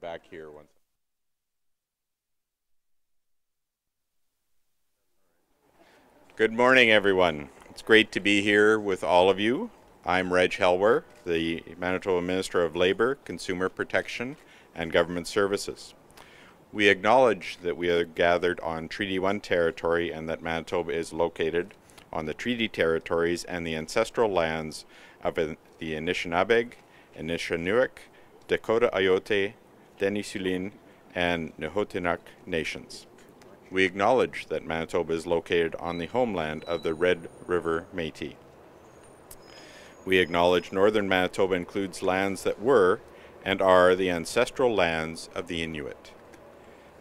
back here once. Good morning, everyone. It's great to be here with all of you. I'm Reg Helwer, the Manitoba Minister of Labour, Consumer Protection, and Government Services. We acknowledge that we are gathered on Treaty 1 territory and that Manitoba is located on the treaty territories and the ancestral lands of the Anishinaabeg, Anishininewuk, Dakota Oyate, Denesuline, and Nehethowuk nations. We acknowledge that Manitoba is located on the homeland of the Red River Métis. We acknowledge northern Manitoba includes lands that were and are the ancestral lands of the Inuit.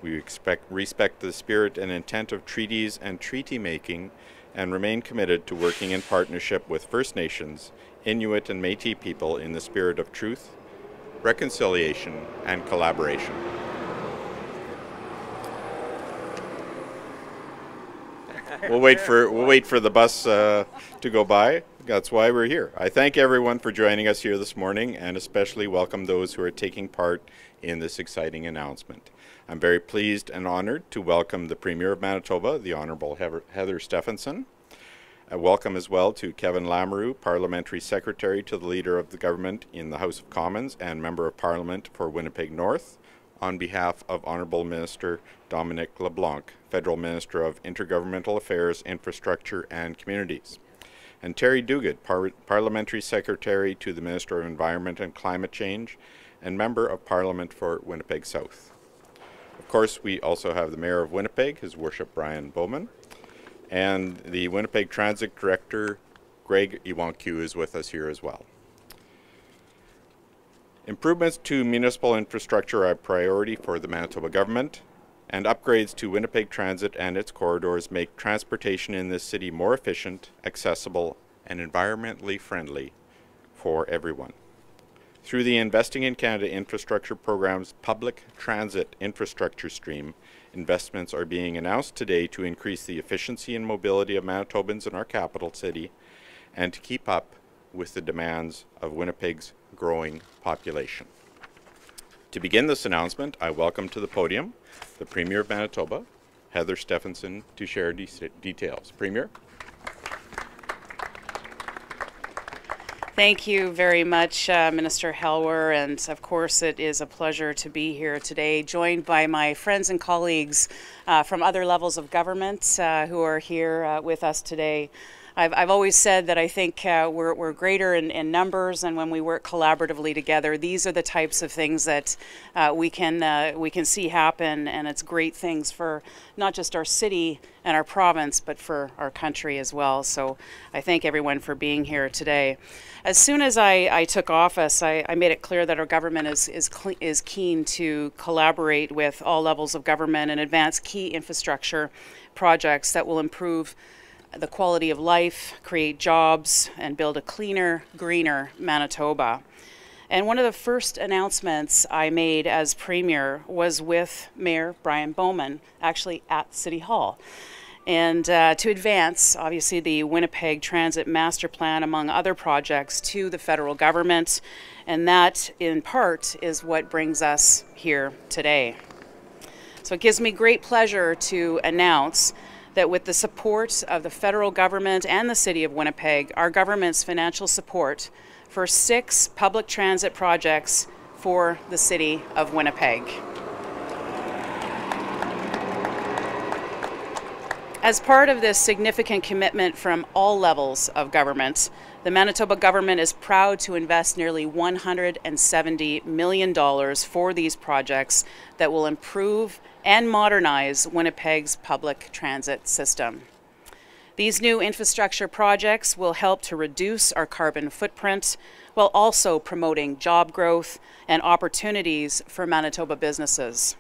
We expect, respect the spirit and intent of treaties and treaty making and remain committed to working in partnership with First Nations, Inuit, and Metis people in the spirit of truth, reconciliation, and collaboration. we'll wait for we'll wait for the bus uh, to go by. That's why we're here. I thank everyone for joining us here this morning, and especially welcome those who are taking part in this exciting announcement. I'm very pleased and honored to welcome the Premier of Manitoba, the Honourable Heather Stefanson. A welcome as well to Kevin Lamoureux, Parliamentary Secretary to the Leader of the Government in the House of Commons and Member of Parliament for Winnipeg North, on behalf of Honourable Minister Dominic LeBlanc, Federal Minister of Intergovernmental Affairs, Infrastructure and Communities. And Terry Duguid, Par Parliamentary Secretary to the Minister of Environment and Climate Change and Member of Parliament for Winnipeg South. Of course, we also have the Mayor of Winnipeg, His Worship Brian Bowman, and the Winnipeg Transit Director, Greg Iwankiw, is with us here as well. Improvements to municipal infrastructure are a priority for the Manitoba government, and upgrades to Winnipeg Transit and its corridors make transportation in this city more efficient, accessible, and environmentally friendly for everyone. Through the Investing in Canada Infrastructure Program's Public Transit Infrastructure Stream, investments are being announced today to increase the efficiency and mobility of Manitobans in our capital city and to keep up with the demands of Winnipeg's growing population. To begin this announcement, I welcome to the podium the Premier of Manitoba, Heather Stefanson, to share de details. Premier? Thank you very much, uh, Minister Helwer, and of course it is a pleasure to be here today, joined by my friends and colleagues uh, from other levels of government uh, who are here uh, with us today. I've, I've always said that I think uh, we're, we're greater in, in numbers, and when we work collaboratively together, these are the types of things that uh, we can uh, we can see happen, and it's great things for not just our city and our province, but for our country as well. So I thank everyone for being here today. As soon as I, I took office, I, I, made it clear that our government is is is keen to collaborate with all levels of government and advance key infrastructure projects that will improve the quality of life, create jobs, and build a cleaner, greener Manitoba. And one of the first announcements I made as Premier was with Mayor Brian Bowman, actually at City Hall. And uh, to advance, obviously, the Winnipeg Transit Master Plan, among other projects, to the federal government. And that, in part, is what brings us here today. So it gives me great pleasure to announce that with the support of the federal government and the City of Winnipeg, our government's financial support for six public transit projects for the City of Winnipeg. As part of this significant commitment from all levels of government, the Manitoba government is proud to invest nearly $170 million for these projects that will improve and modernize Winnipeg's public transit system. These new infrastructure projects will help to reduce our carbon footprint while also promoting job growth and opportunities for Manitoba businesses.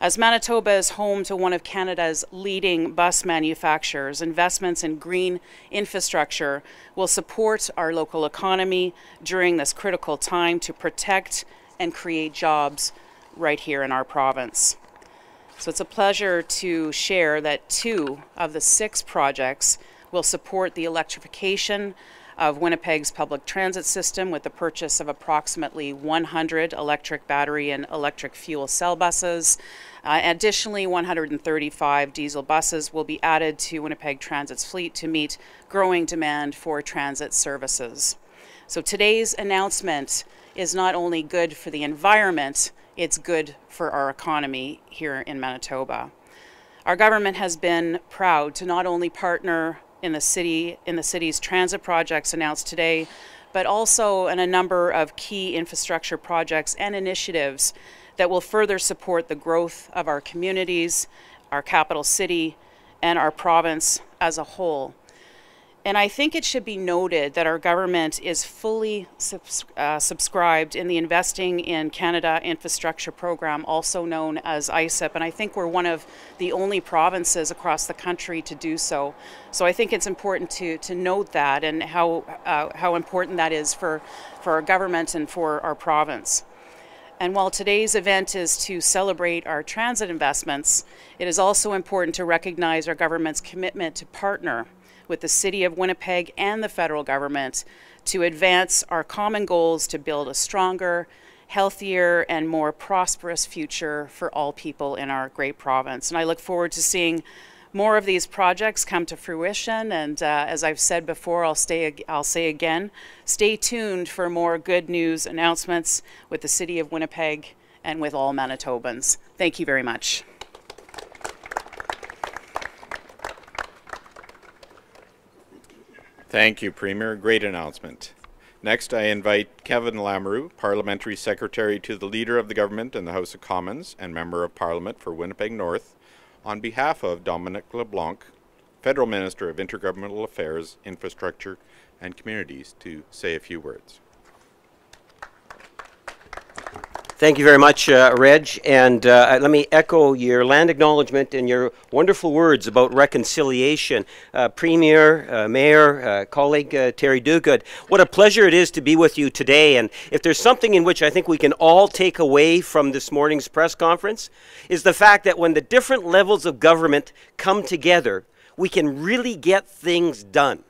As Manitoba is home to one of Canada's leading bus manufacturers, investments in green infrastructure will support our local economy during this critical time to protect and create jobs right here in our province. So it's a pleasure to share that two of the six projects will support the electrification of Winnipeg's public transit system with the purchase of approximately 100 electric battery and electric fuel cell buses. Uh, additionally, 135 diesel buses will be added to Winnipeg Transit's fleet to meet growing demand for transit services. So today's announcement is not only good for the environment, it's good for our economy here in Manitoba. Our government has been proud to not only partner in the city in the city's transit projects announced today, but also in a number of key infrastructure projects and initiatives that will further support the growth of our communities, our capital city, and our province as a whole. And I think it should be noted that our government is fully subs uh, subscribed in the Investing in Canada Infrastructure Program, also known as ICIP. And I think we're one of the only provinces across the country to do so. So I think it's important to, to note that and how, uh, how important that is for, for our government and for our province. And while today's event is to celebrate our transit investments, it is also important to recognize our government's commitment to partner with the City of Winnipeg and the federal government to advance our common goals to build a stronger, healthier, and more prosperous future for all people in our great province. And I look forward to seeing more of these projects come to fruition. And uh, as I've said before, I'll, stay, I'll say again, stay tuned for more good news announcements with the City of Winnipeg and with all Manitobans. Thank you very much. Thank you, Premier. Great announcement. Next, I invite Kevin Lamoureux, Parliamentary Secretary to the Leader of the Government in the House of Commons and Member of Parliament for Winnipeg North, on behalf of Dominic LeBlanc, Federal Minister of Intergovernmental Affairs, Infrastructure and Communities, to say a few words. Thank you very much, uh, Reg. And uh, let me echo your land acknowledgement and your wonderful words about reconciliation. Uh, Premier, uh, Mayor, uh, colleague uh, Terry Duguid, what a pleasure it is to be with you today. And if there's something in which I think we can all take away from this morning's press conference, is the fact that when the different levels of government come together, we can really get things done.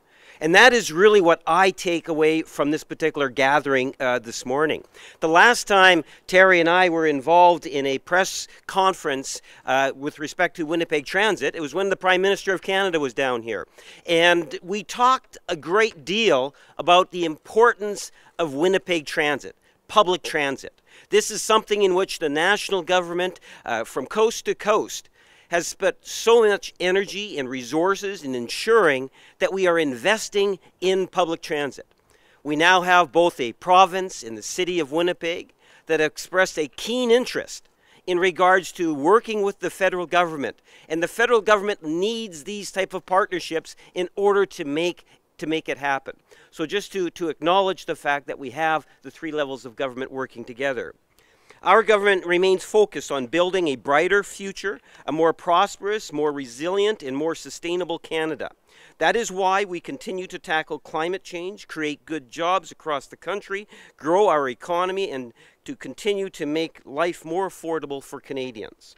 And that is really what I take away from this particular gathering uh, this morning. The last time Terry and I were involved in a press conference uh, with respect to Winnipeg Transit, it was when the Prime Minister of Canada was down here. And we talked a great deal about the importance of Winnipeg Transit, public transit. This is something in which the national government, uh, from coast to coast, has spent so much energy and resources in ensuring that we are investing in public transit. We now have both a province and the city of Winnipeg that expressed a keen interest in regards to working with the federal government and the federal government needs these type of partnerships in order to make to make it happen so just to to acknowledge the fact that we have the three levels of government working together our government remains focused on building a brighter future, a more prosperous, more resilient, and more sustainable Canada. That is why we continue to tackle climate change, create good jobs across the country, grow our economy, and to continue to make life more affordable for Canadians.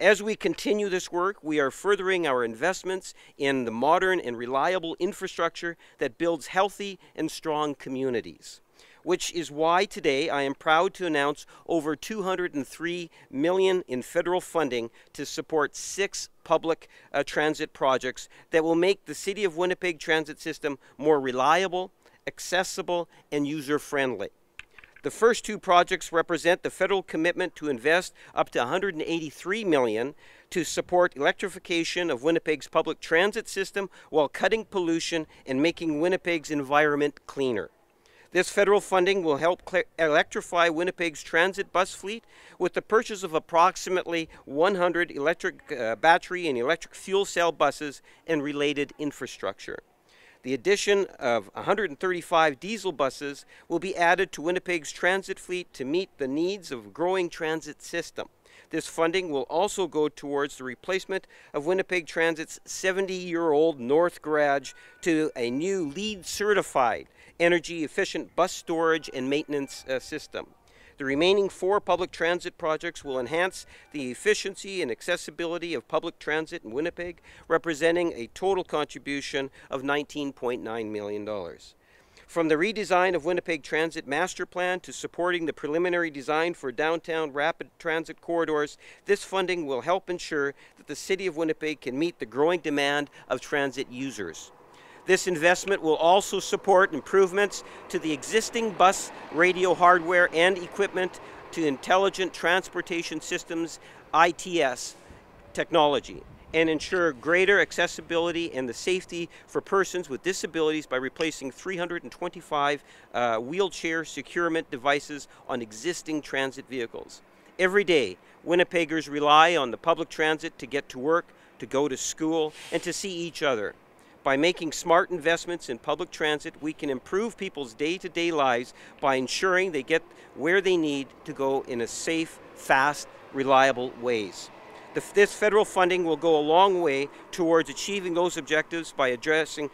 As we continue this work, we are furthering our investments in the modern and reliable infrastructure that builds healthy and strong communities which is why today I am proud to announce over 203 million in federal funding to support six public uh, transit projects that will make the City of Winnipeg transit system more reliable, accessible, and user-friendly. The first two projects represent the federal commitment to invest up to 183 million to support electrification of Winnipeg's public transit system while cutting pollution and making Winnipeg's environment cleaner. This federal funding will help electrify Winnipeg's transit bus fleet with the purchase of approximately 100 electric uh, battery and electric fuel cell buses and related infrastructure. The addition of 135 diesel buses will be added to Winnipeg's transit fleet to meet the needs of a growing transit system. This funding will also go towards the replacement of Winnipeg Transit's 70 year old North Garage to a new LEED certified energy efficient bus storage and maintenance uh, system. The remaining four public transit projects will enhance the efficiency and accessibility of public transit in Winnipeg, representing a total contribution of $19.9 million. From the redesign of Winnipeg Transit Master Plan to supporting the preliminary design for downtown rapid transit corridors, this funding will help ensure that the City of Winnipeg can meet the growing demand of transit users. This investment will also support improvements to the existing bus radio hardware and equipment to Intelligent Transportation Systems ITS technology and ensure greater accessibility and the safety for persons with disabilities by replacing 325 uh, wheelchair securement devices on existing transit vehicles. Every day, Winnipeggers rely on the public transit to get to work, to go to school, and to see each other. By making smart investments in public transit, we can improve people's day to day lives by ensuring they get where they need to go in a safe, fast, reliable ways. The, this federal funding will go a long way towards achieving those objectives by addressing,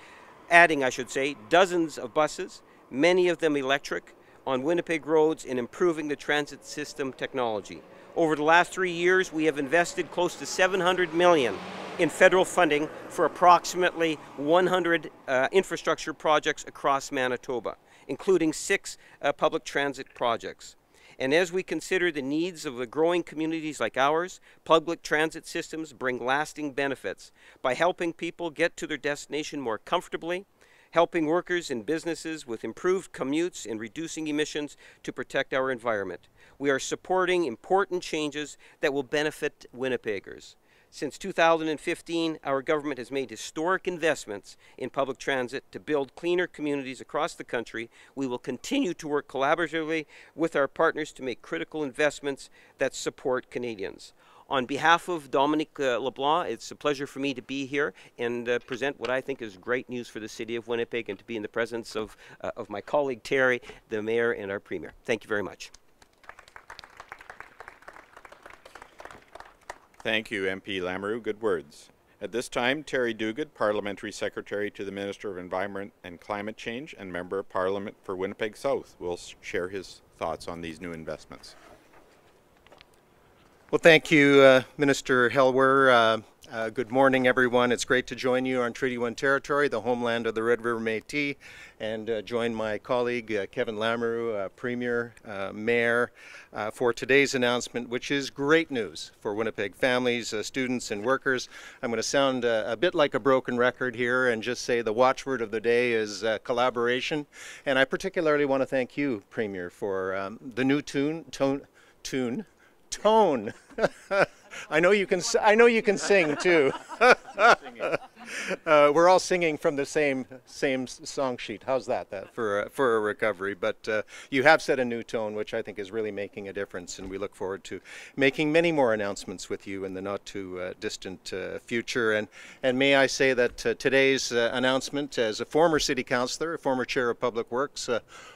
adding, I should say, dozens of buses, many of them electric, on Winnipeg roads and improving the transit system technology. Over the last three years, we have invested close to 700 million in federal funding for approximately 100 uh, infrastructure projects across Manitoba, including six uh, public transit projects. And as we consider the needs of the growing communities like ours, public transit systems bring lasting benefits by helping people get to their destination more comfortably, helping workers and businesses with improved commutes and reducing emissions to protect our environment. We are supporting important changes that will benefit Winnipeggers. Since 2015, our government has made historic investments in public transit to build cleaner communities across the country. We will continue to work collaboratively with our partners to make critical investments that support Canadians. On behalf of Dominic uh, LeBlanc, it's a pleasure for me to be here and uh, present what I think is great news for the City of Winnipeg and to be in the presence of, uh, of my colleague Terry, the Mayor, and our Premier. Thank you very much. Thank you, MP Lamoureux. Good words. At this time, Terry Duguid, Parliamentary Secretary to the Minister of Environment and Climate Change and Member of Parliament for Winnipeg South, will share his thoughts on these new investments. Well, thank you, uh, Minister Helwer. Uh, uh, good morning, everyone. It's great to join you on Treaty 1 territory, the homeland of the Red River Métis, and uh, join my colleague uh, Kevin Lamoureux, uh, Premier, uh, Mayor, uh, for today's announcement, which is great news for Winnipeg families, students, and workers. I'm going to sound a bit like a broken record here and just say the watchword of the day is collaboration. And I particularly want to thank you, Premier, for um, the new tune, tone, tune, tone. I know you can. I know you can sing too. uh, we're all singing from the same same song sheet. How's that? That for a, for a recovery. But uh, you have set a new tone, which I think is really making a difference, and we look forward to making many more announcements with you in the not too uh, distant uh, future. And and may I say that uh, today's uh, announcement, as a former city councilor, a former chair of public works,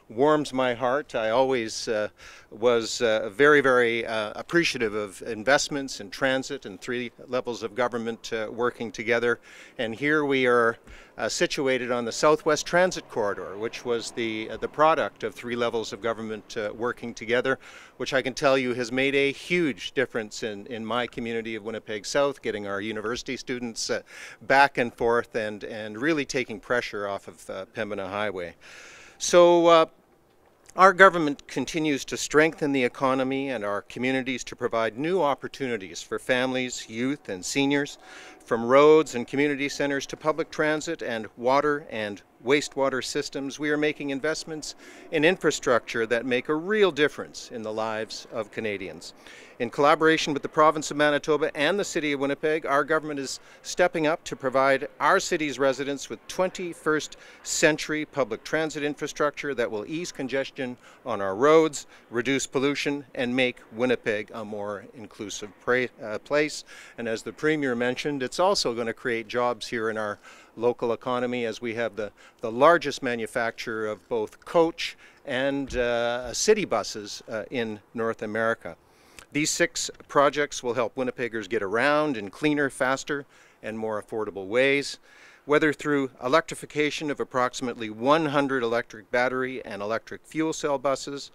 warms my heart. I always was very very appreciative of investments in transit and three levels of government working together. And here we are uh, situated on the Southwest Transit Corridor, which was the, uh, the product of three levels of government uh, working together, which I can tell you has made a huge difference in, in my community of Winnipeg South, getting our university students uh, back and forth and, and really taking pressure off of uh, Pembina Highway. So uh, our government continues to strengthen the economy and our communities to provide new opportunities for families, youth, and seniors, from roads and community centers to public transit and water and wastewater systems. We are making investments in infrastructure that make a real difference in the lives of Canadians. In collaboration with the province of Manitoba and the city of Winnipeg, our government is stepping up to provide our city's residents with 21st century public transit infrastructure that will ease congestion on our roads, reduce pollution, and make Winnipeg a more inclusive uh, place. And as the Premier mentioned, it's also going to create jobs here in our local economy as we have the, the largest manufacturer of both coach and uh, city buses uh, in North America. These six projects will help Winnipeggers get around in cleaner, faster, and more affordable ways, whether through electrification of approximately 100 electric battery and electric fuel cell buses,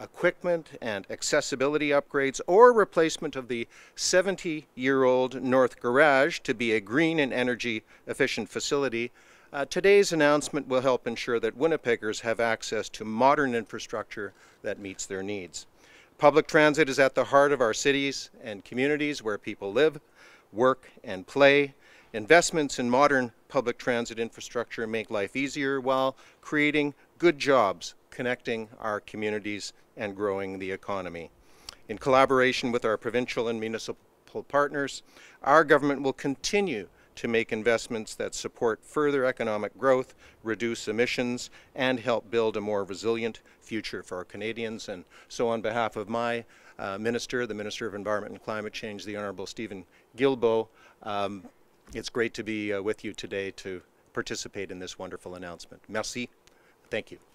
equipment and accessibility upgrades, or replacement of the 70-year-old North Garage to be a green and energy efficient facility Uh, today's announcement will help ensure that Winnipeggers have access to modern infrastructure that meets their needs. Public transit is at the heart of our cities and communities where people live, work, and play. Investments in modern public transit infrastructure make life easier while creating good jobs, connecting our communities, and growing the economy. In collaboration with our provincial and municipal partners, our government will continue to make investments that support further economic growth, reduce emissions, and help build a more resilient future for our Canadians. And so on behalf of my uh, Minister, the Minister of Environment and Climate Change, the Honourable Steven Guilbeault, um, it's great to be uh, with you today to participate in this wonderful announcement. Merci. Thank you.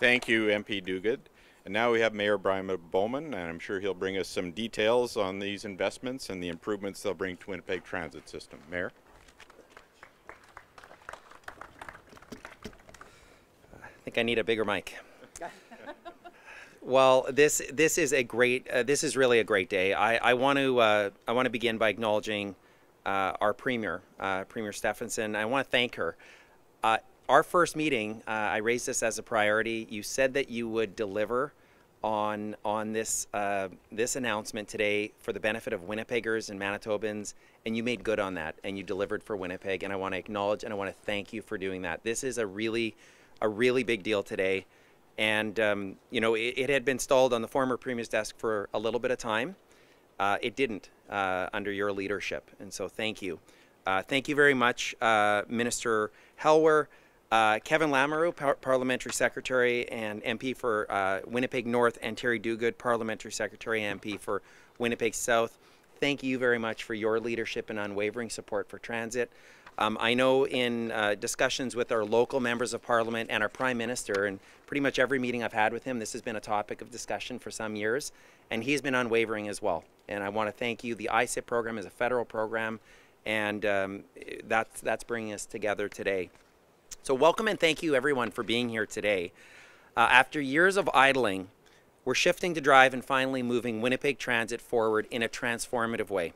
Thank you, MP Duguid. And now we have Mayor Brian Bowman, and I'm sure he'll bring us some details on these investments and the improvements they'll bring to Winnipeg Transit System. Mayor? I think I need a bigger mic. well, this this is a great uh, this is really a great day. I, I want to uh, I want to begin by acknowledging uh, our premier, uh, Premier Stefanson. I want to thank her. Our first meeting, uh, I raised this as a priority. You said that you would deliver on on this uh, this announcement today for the benefit of Winnipeggers and Manitobans, and you made good on that, and you delivered for Winnipeg. And I want to acknowledge and I want to thank you for doing that. This is a really a really big deal today, and um, you know it, it, had been stalled on the former premier's desk for a little bit of time. Uh, it didn't uh, under your leadership, and so thank you. Uh, thank you very much, uh, Minister Helwer. Uh, Kevin Lamoureux, par Parliamentary Secretary and MP for uh, Winnipeg North, and Terry Duguid, Parliamentary Secretary and MP for Winnipeg South. Thank you very much for your leadership and unwavering support for transit. Um, I know in uh, discussions with our local members of parliament and our prime minister, and pretty much every meeting I've had with him, this has been a topic of discussion for some years, and he's been unwavering as well. And I want to thank you. The ICIP program is a federal program, and um, that's that's bringing us together today. So, welcome and thank you, everyone, for being here today. Uh, after years of idling, we're shifting to drive and finally moving Winnipeg Transit forward in a transformative way.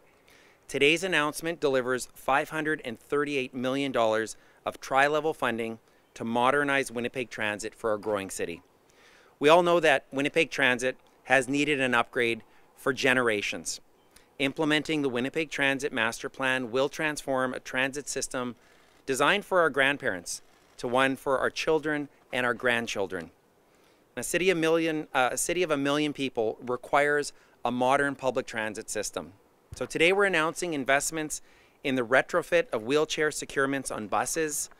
Today's announcement delivers $538 million of tri level funding to modernize Winnipeg Transit for a growing city. We all know that Winnipeg Transit has needed an upgrade for generations. Implementing the Winnipeg Transit Master Plan will transform a transit system designed for our grandparents to one for our children and our grandchildren. A city, million, uh, a city of a million people requires a modern public transit system. So today we're announcing investments in the retrofit of wheelchair securements on buses,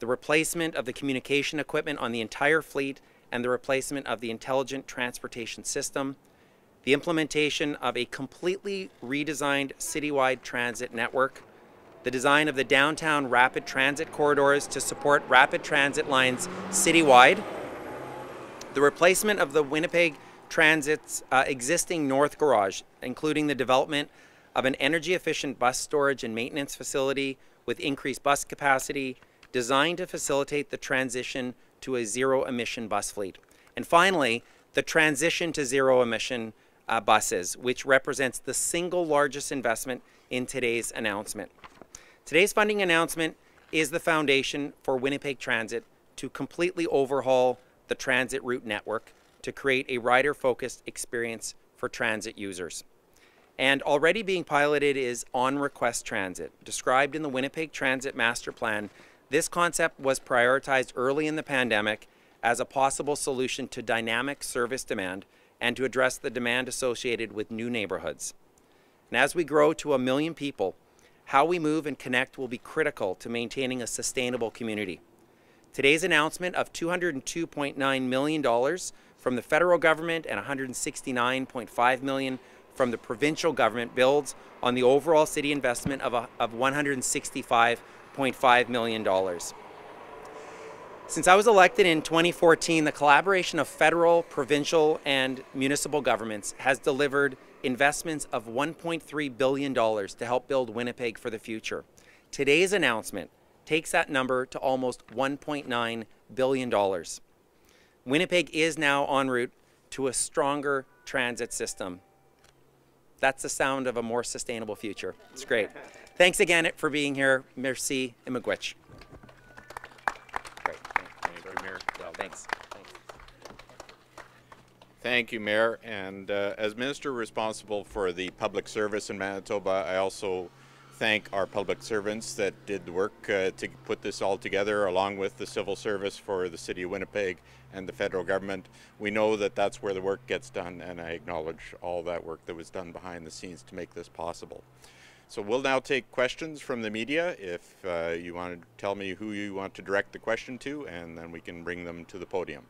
the replacement of the communication equipment on the entire fleet, and the replacement of the intelligent transportation system, the implementation of a completely redesigned citywide transit network, the design of the downtown rapid transit corridors to support rapid transit lines citywide, the replacement of the Winnipeg Transit's uh, existing north garage, including the development of an energy efficient bus storage and maintenance facility with increased bus capacity, designed to facilitate the transition to a zero emission bus fleet. And finally, the transition to zero emission uh, buses, which represents the single largest investment in today's announcement. Today's funding announcement is the foundation for Winnipeg Transit to completely overhaul the transit route network to create a rider focused experience for transit users. And already being piloted is on request transit. Described in the Winnipeg Transit Master Plan, this concept was prioritized early in the pandemic as a possible solution to dynamic service demand and to address the demand associated with new neighborhoods. And as we grow to a million people, how we move and connect will be critical to maintaining a sustainable community. Today's announcement of $202.9 million from the federal government and 169.5 million from the provincial government builds on the overall city investment of, of $165.5 million. Since I was elected in 2014, the collaboration of federal, provincial, and municipal governments has delivered investments of $1.3 billion to help build Winnipeg for the future. Today's announcement takes that number to almost $1.9 billion. Winnipeg is now en route to a stronger transit system. That's the sound of a more sustainable future. It's great. thanks again for being here. Merci, Mayor. Well, thanks. thanks. Thank you, Mayor. And uh, as Minister responsible for the public service in Manitoba, I also thank our public servants that did the work uh, to put this all together, along with the civil service for the City of Winnipeg and the federal government. We know that that's where the work gets done, and I acknowledge all that work that was done behind the scenes to make this possible. So we'll now take questions from the media. If uh, you want to tell me who you want to direct the question to, and then we can bring them to the podium.